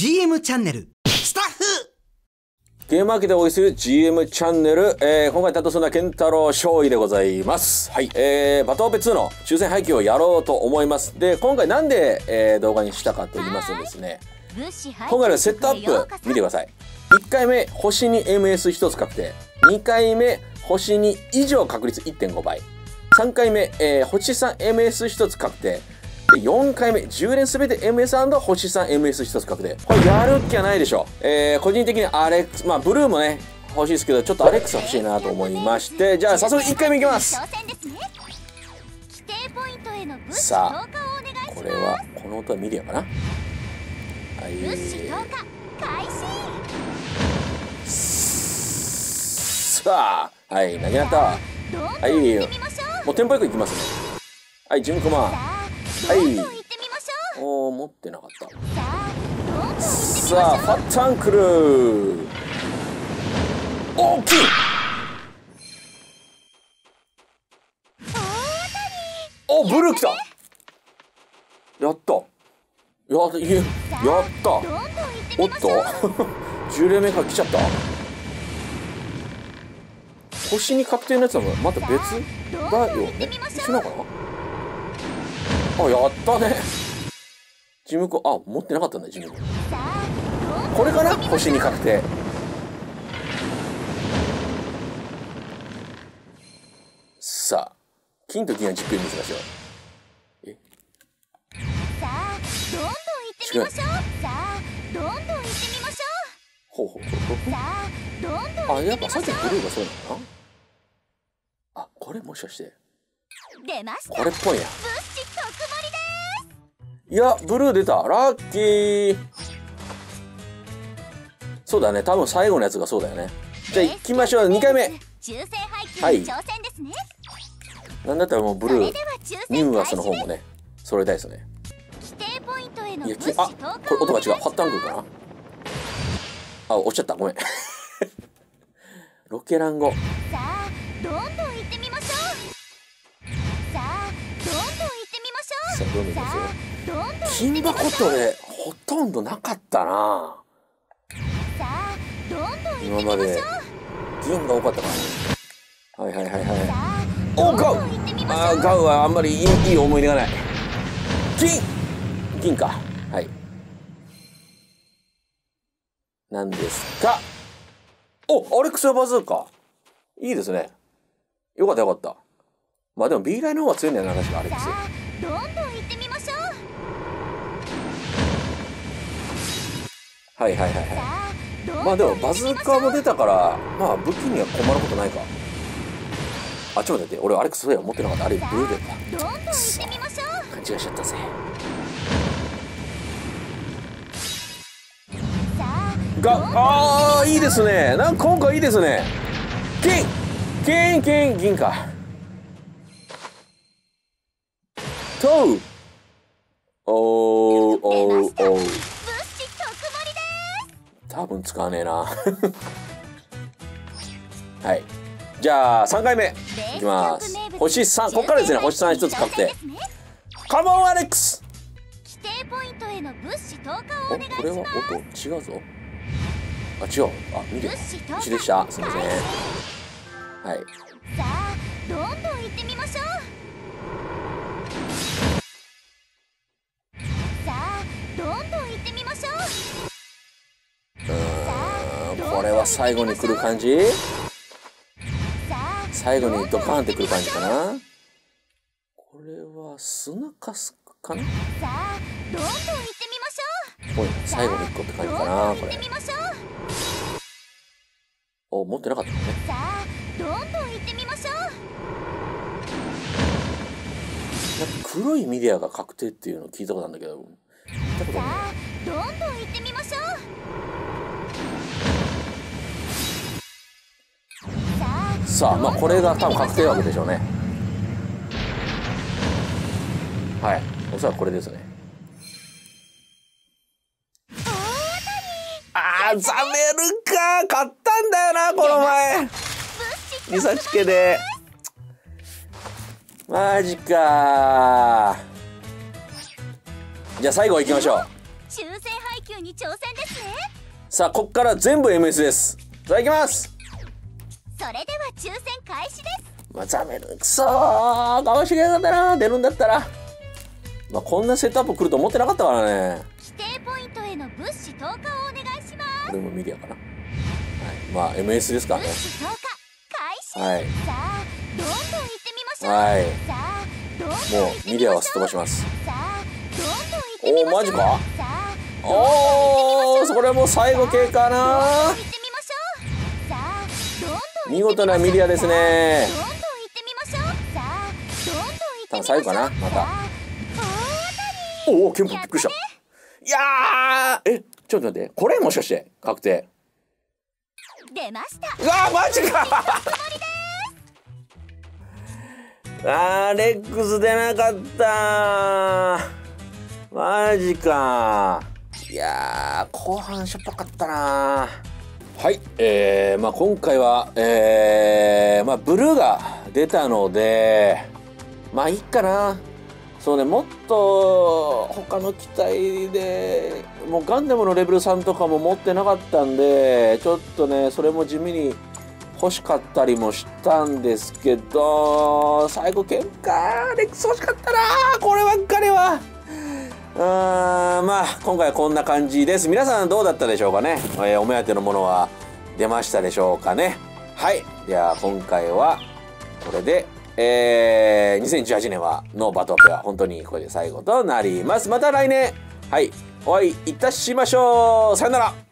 GM チャンネルスタッフゲームマーケットを応援する GM チャンネル、えー、今回担当するのは健太郎勝利でございます。はい。えー、バトオペ2の抽選配給をやろうと思います。で、今回なんで、えー、動画にしたかと言いますとですね、今回のセットアップ見てください。1回目、星に MS1 つ確定。2回目、星に以上確率1.5倍。3回目、えー、星 3MS1 つ確定。で4回目10連すべて MS& 星 3MS1 つ確定。これやるっきゃないでしょ。えー、個人的にアレックスまあブルーもね欲しいですけどちょっとアレックス欲しいなと思いまして。じゃあ早速1回目いきます。さあこれはこの音はミディアかな。はい。さあはい投げなった。はいもうテンポよくいきますね。はいジムコマンさあはい。どんどん行ってみましょう。おー持ってなかった。さあファッタンクルー。大きい。おブルー来た。やった。やいややった。おっとみましょう。10連目から来ちゃった。星に確定のやつはまた別だよね。一緒なのかなあやったね。ジムコあ持ってなかったんだジムコこれかな星に確定。さあ金と銀はじっくり見せましょう。え？さあどんどん行ってみましょう。さあどんどん行ってみましょほう。ほうほう。ほうさあどんどんう行ってあやっぱみましょう。さっきブルーがそうなの？かなあこれもしかして。出ました。これっぽいやいやブルー出た。ラッキー。そうだね。多分最後のやつがそうだよね。じゃあ行きましょう。2回目。はいなんだったらもうブルーニューアスの方もね揃えたいですね。いやきあ下これ音が違う。ファッタタンクルかなあ押しちゃった。ごめん。ロケラン語。さあどんどんましょう。さあどんどんいきさますよ金箱って俺ほとんどなかったな今まで銀が多かったからねはいはいはいはいおガウ。あーガウはあんまりいいいい思い出がない。金。銀か。はい。何ですか。おアレックスやバズーカいいですね。よかったよかった。まあでも B ラインの方が強いんだよな確かアレックスはいはいはいはい。まあでもバズーカも出たからまあ武器には困ることないか。あちょっと待って俺アレックスそうや持ってなかった。あれブルーで勘違いしちゃったぜ。さああいいですね。なんか今回いいですね。金金金銀か。とう分使わねえな。はい。じゃあ3回目。いきます。星3こっからですね。星3一つ確定カモンアレックス。規定ポイントへの物資投下をおお願いしこれはます。音違うぞあ違う。あ見る物資投下一でした。すみません。はい。さあどんどんこれは最後に来る感じ？最後にドカーンってくる感じかな？これは砂かすかな？さあどんどん行ってみましょうぽい最後の1個って感じかなこどんどん行ってれ。お持ってなかったね。さあどんどん行ってみましょうなんか黒いミディアが確定っていうのを聞いたことあるんだけど。見たことないさあどんどん行ってみましょうさあまあこれが多分確定枠でしょうね。はい。おそらくこれですね。あーザメルか買ったんだよなこの前。リサチ家で。マジかじゃあ最後行きましょう。抽選配給に挑戦ですね。さあこっから全部 MS ですさあいきますそれでは抽選開始です。まあザメルくそーかもしれなかったな。出るんだったら。まあこんなステップアップ来ると思ってなかったからね。規定ポイントへの物資投下をお願いします。これもミディアかな。はい。まあ MS ですか。らね物資投下開始、はい。さあどんどん行ってみましょう、はい。さあどんどんもうミディアはすっ飛ばします。さあどんどん行ってみましょう。おーマジかさあおおそれも最後系かな。どんどん行ってみましょう見事なミディアですね。どんどん行ってみましょう。さあどんどん行ってみましょう。多分最後かなまた。おおケンプびっくりした。いやーえちょっと待ってこれもしかして確定？出ました。うわーマジか。あーレックス出なかった。マジか。いやー後半しょっぱかったなはいえー、まあ今回はえー、まあブルーが出たのでまあいいかな。そうねもっと他の機体でもうガンダムのレベル3とかも持ってなかったんでちょっとねそれも地味に欲しかったりもしたんですけど最後なんかアレックス欲しかったな。こればっかりは。うーんまあ今回はこんな感じです。皆さんどうだったでしょうかね、えーお目当てのものは出ましたでしょうかね？はい。では今回はこれでえー、2018年はノーバトアップは本当にこれで最後となります。また来年。はい。お会いいたしましょう。さよなら。